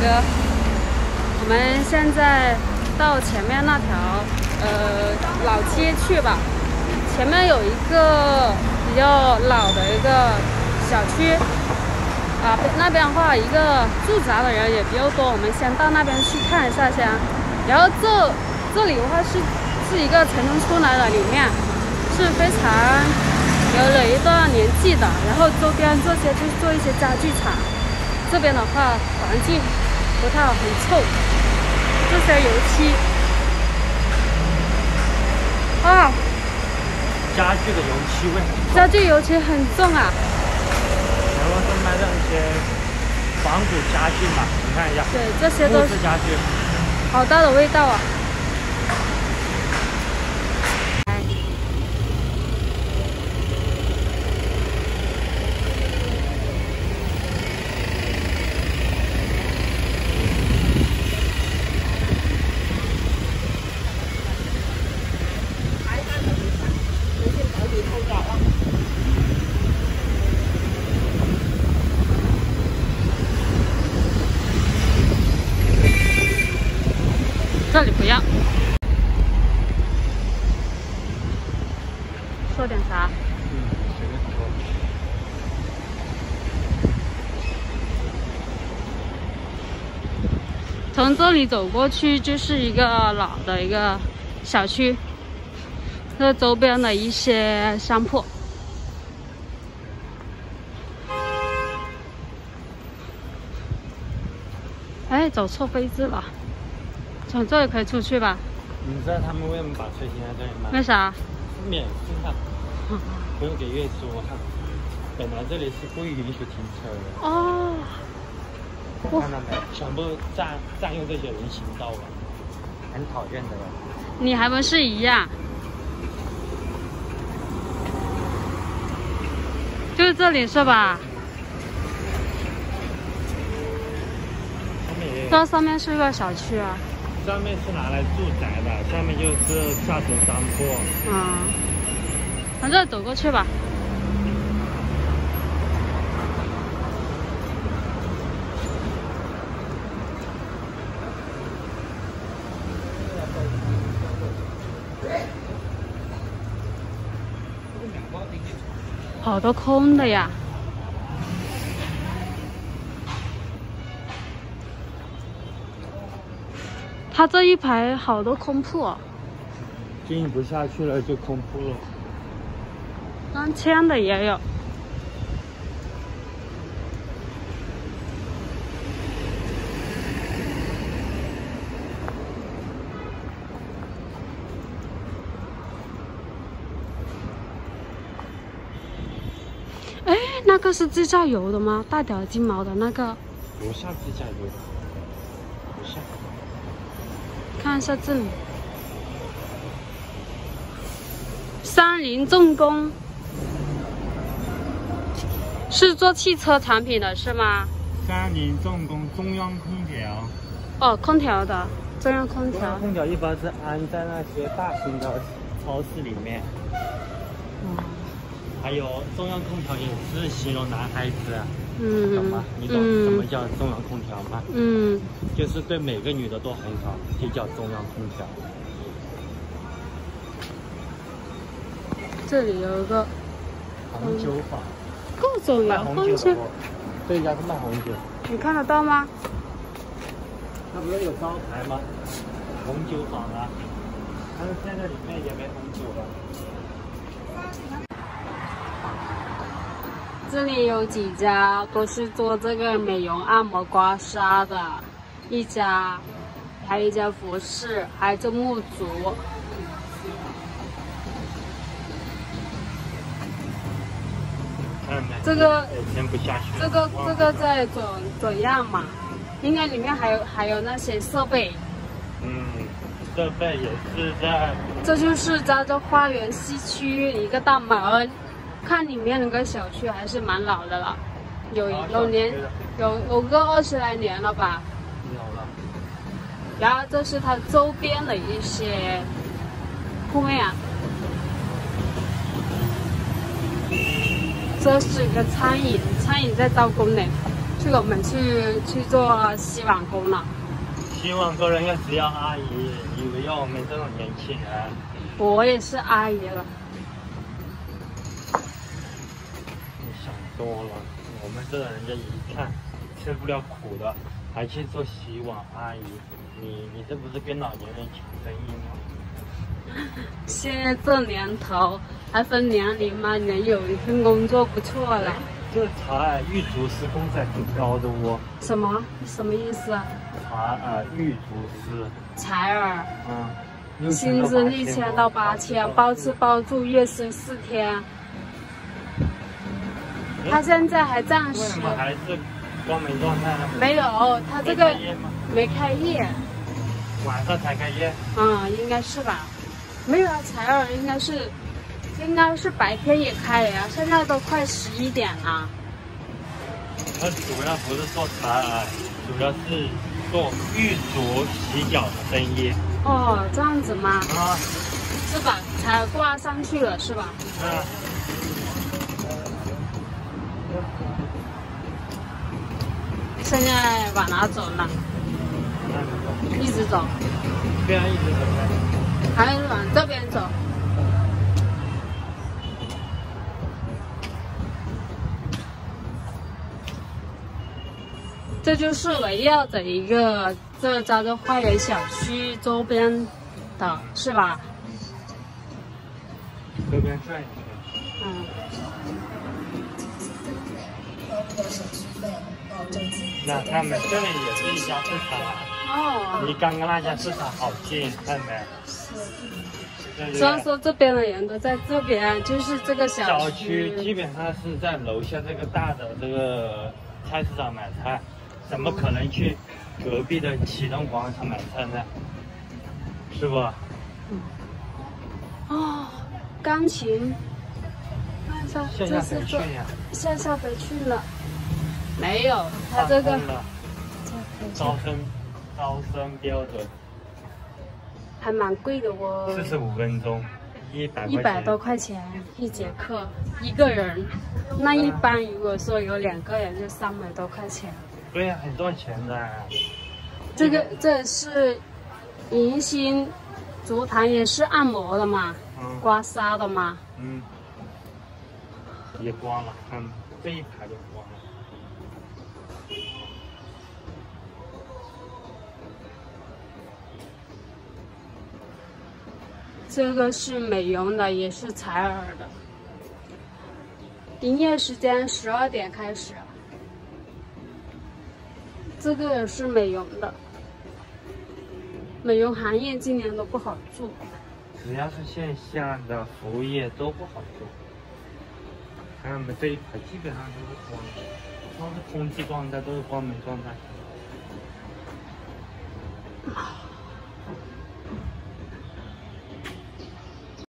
哥，我们现在到前面那条呃老街去吧。前面有一个比较老的一个小区啊，那边的话一个住宅的人也比较多，我们先到那边去看一下先。然后这这里的话是是一个城中村来的，里面是非常有了一段年纪的，然后周边这些就是做一些家具厂。这边的话环境不太好，很臭，这些油漆啊。家具的油漆味，家具油漆很重啊。然后是卖的一些仿古家具嘛，你看一下，对，这些都是家具，好大的味道啊。这里不要。说点啥？从这里走过去就是一个老的一个小区，这周边的一些商铺。哎，走错位置了。从这里可以出去吧？你知道他们为什么把车停在这里吗？为啥？免费的，不用给月租。本来这里是不允许停车的。哦。看到没？全部占占用这些人行道了，很讨厌的。你还不是一样？就是这里是吧？这上面是个小区啊。上面是拿来住宅的，下面就是下层商铺。嗯，从这走过去吧。好多空的呀。他这一排好多空铺，经营不下去了就空铺了。刚签的也有。哎，那个是自驾游的吗？大屌金毛的那个？不像自驾游，不像。看一下这里，三菱重工是做汽车产品的是吗？三菱重工中央空调。哦，空调的中央空调。空调一般是安在那些大型的超市里面。嗯。还有中央空调也是形容男孩子。嗯，懂吗？你懂什么叫中央空调吗？嗯，就是对每个女的都很好，就叫中央空调。这里有一个红酒坊，各种有红酒。这一家是卖红酒，你看得到吗？它不是有招牌吗？红酒坊啊，但是现在里面也没红酒了。这里有几家都是做这个美容、按摩、刮痧的，一家，还有一家服饰，还有这木足。这个这个这个在怎怎样嘛？应该里面还有还有那些设备。嗯，设备也是在。这就是在这花园西区一个大门。看里面那个小区还是蛮老的了，有有年有有个二十来年了吧。有了。然后这是它周边的一些铺面啊。这是一个餐饮，餐饮在招工呢。这个我们去去做洗碗工了。洗碗工人家只要阿姨，以为要我们这种年轻人。我也是阿姨了。你想多了，我们这人家一看吃不了苦的，还去做洗碗阿姨，你你这不是跟老年人抢生意吗？现在这年头还分年龄吗？能有一份工作不错了。这采玉竹丝工资挺高的哦。什么？什么意思啊？采耳玉竹丝。采耳。嗯。薪资一千到八千，包吃包住，月薪四天。他现在还暂时。为什么还是光明状态呢？没有，他这个没开业。晚上才开业。嗯，应该是吧。没有啊，采耳应该是。应该是白天也开呀，现在都快十一点了。他主要不是做茶，主要是做玉镯洗脚的生意。哦，这样子吗？啊，是吧？才挂上去了是吧？嗯。现在往哪走呢？一直走。不要一直走。还是往这边走。这就是围绕着一个这叫做花园小区周边的，是吧？周边转一圈。嗯。那他们这里也是一家市场啊。哦。离刚刚那家市场好近，看到没？是。虽然说这边的人都在这边，就是这个小区。基本上是在楼下这个大的这个菜市场买菜。怎么可能去隔壁的启东广场买菜呢？是不？嗯。哦，钢琴。向下飞去呀！向下回去了。没有，他这个。招生，招生标准。还蛮贵的哦。四十五分钟，一百。一百多块钱一节课，一个人。那一般如果说有两个人，就三百多块钱。对呀，很赚钱的。这个这是迎新足坛，也是按摩的嘛，刮痧的嘛。嗯。也刮了，看这一排都刮了。这个是美容的，也是采耳的。营业时间十二点开始。这个是美容的，美容行业今年都不好做。只要是线下的服务业都不好做。看我们这一排基本上都是光，都是空气状态，都是关门状态。